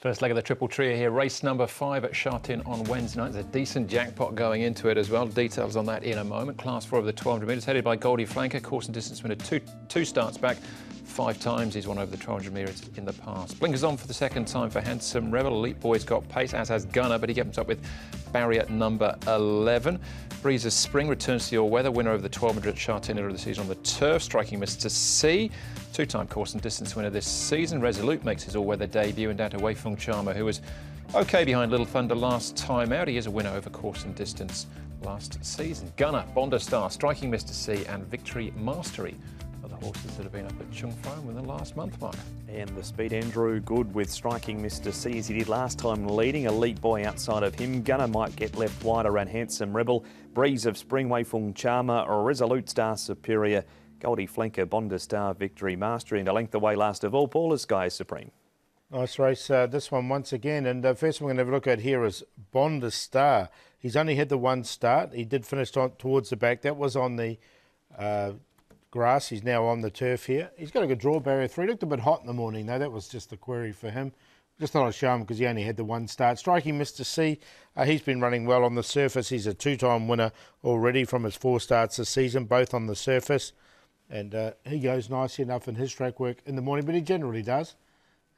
First leg of the triple trio here, race number five at Sha Tin on Wednesday night. There's a decent jackpot going into it as well. Details on that in a moment. Class four of the 1200 metres, headed by Goldie Flanker, course and distance winner two, two starts back. Five times he's won over the 1200 metres in the past. Blinkers on for the second time for Handsome Rebel. Elite Boy's got pace, as has Gunner, but he gets up with barrier number 11. Breeze of Spring returns to all-weather, winner over the 1200 at Sha Tin of the season on the turf, striking Mr. C. Two-time course and distance winner this season. Resolute makes his all-weather debut and down to Wei Feng Charmer, who was okay behind Little Thunder last time out. He is a winner over course and distance last season. Gunner, Bonda Star, Striking Mr. C and Victory Mastery are the horses that have been up at Conghua in the last month, Mark. And the speed Andrew good with striking Mr. C as he did last time leading. Elite Boy outside of him. Gunner might get left wide around Handsome Rebel. Breeze of Spring Wei Feng Charmer. Resolute Star Superior. Goldie Flanker, Bonda Star, Victory Mastery, and a length away last of all, Paul is Sky Supreme. Nice race, uh, this one once again. And uh, first one we're going to have a look at here is Bonda Star. He's only had the one start. He did finish on, towards the back. That was on the uh, grass. He's now on the turf here. He's got a good draw barrier three. Looked a bit hot in the morning though. That was just the query for him. Just thought I'd show him because he only had the one start. Striking Mr. C, uh, he's been running well on the surface. He's a two-time winner already from his four starts this season, both on the surface. And uh, he goes nicely enough in his track work in the morning, but he generally does.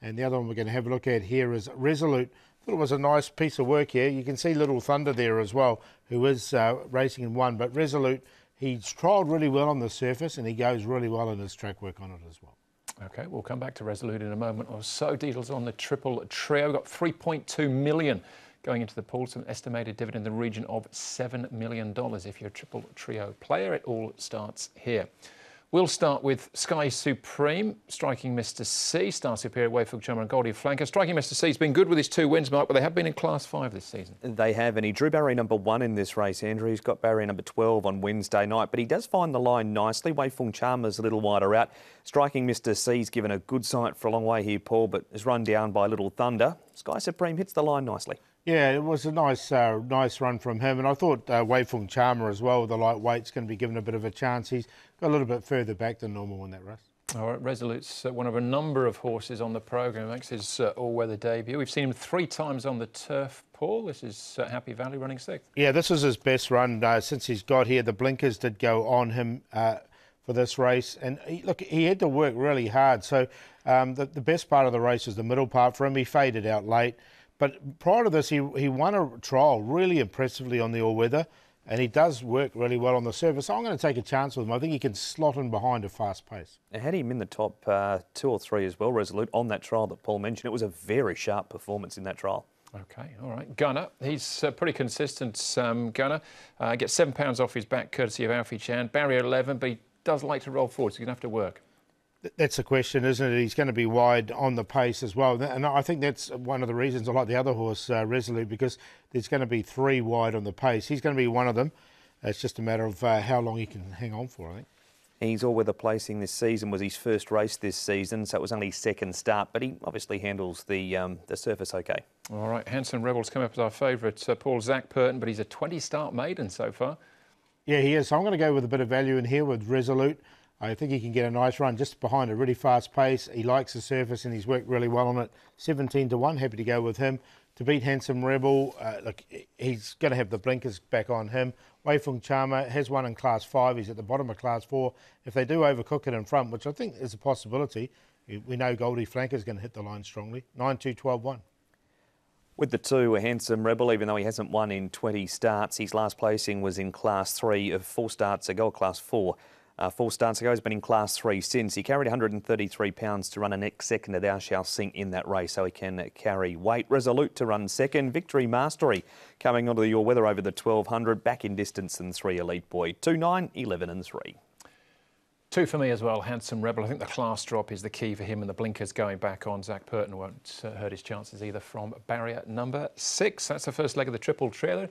And the other one we're going to have a look at here is Resolute. Thought it was a nice piece of work here. You can see Little Thunder there as well, who is uh, racing in one. But Resolute, he's trialled really well on the surface and he goes really well in his track work on it as well. Okay, we'll come back to Resolute in a moment or so. Details on the triple trio. We've got 3.2 million going into the pool, some estimated dividend in the region of $7 million. If you're a triple trio player, it all starts here. We'll start with Sky Supreme, striking Mr. C, Star Superior, Wayfeng Charmer and Goldie Flanker. Striking Mr. C's been good with his two wins, Mark, but they have been in Class 5 this season. They have, and he drew barrier number one in this race, Andrew. He's got barrier number 12 on Wednesday night, but he does find the line nicely. Wayfeng Charmer's a little wider out. Striking Mr. C's given a good sight for a long way here, Paul, but is run down by Little Thunder. Sky Supreme hits the line nicely. Yeah, it was a nice, uh, nice run from him, and I thought uh, Wayfeng Charmer as well, with the lightweight's going to be given a bit of a chance. He's got a little bit further back than normal in that race. All right, Resolute's uh, one of a number of horses on the programme. Makes his uh, all-weather debut. We've seen him three times on the turf. Paul, this is uh, Happy Valley running sixth. Yeah, this is his best run uh, since he's got here. The blinkers did go on him uh, for this race, and he, look, he had to work really hard. So um, the, the best part of the race was the middle part for him. He faded out late, but prior to this, he he won a trial really impressively on the all-weather and he does work really well on the surface. So I'm going to take a chance with him. I think he can slot in behind a fast pace. I had him in the top uh, two or three as well, Resolute, on that trial that Paul mentioned. It was a very sharp performance in that trial. Okay, all right. Gunner, he's uh, pretty consistent, um, Gunner. Uh, gets seven pounds off his back, courtesy of Alfie Chan. Barrier 11, but he does like to roll forward, so he's going to have to work. That's the question, isn't it? He's going to be wide on the pace as well. And I think that's one of the reasons I like the other horse, uh, Resolute, because there's going to be three wide on the pace. He's going to be one of them. It's just a matter of uh, how long he can hang on for, I think. He's all-weather placing this season was his first race this season, so it was only his second start, but he obviously handles the um, the surface okay. All right, Handsome Rebel's come up as our favourite, uh, Paul Zac Purton, but he's a 20-start maiden so far. Yeah, he is. So I'm going to go with a bit of value in here with Resolute. I think he can get a nice run just behind a really fast pace. He likes the surface and he's worked really well on it. 17 to 1, happy to go with him. To beat Handsome Rebel, uh, look, he's going to have the blinkers back on him. Wei Feng Charmer has one in Class 5. He's at the bottom of Class 4. If they do overcook it in front, which I think is a possibility, we know Goldie Flanker is going to hit the line strongly. 9 2 12 1. With the two, a handsome rebel, even though he hasn't won in 20 starts, his last placing was in Class 3 of four starts ago, Class 4 uh, four starts ago. He's been in Class 3 since. He carried 133 pounds to run a next second at Thou Shall Sing in that race, so he can carry weight. Resolute to run second. Victory Mastery coming onto the all-weather over the 1200. Back in distance than three Elite Boy. 2, 9, 11 and 3. Two for me as well, Handsome Rebel. I think the class drop is the key for him and the blinkers going back on. Zac Purton won't uh, hurt his chances either from barrier number six. That's the first leg of the triple trio.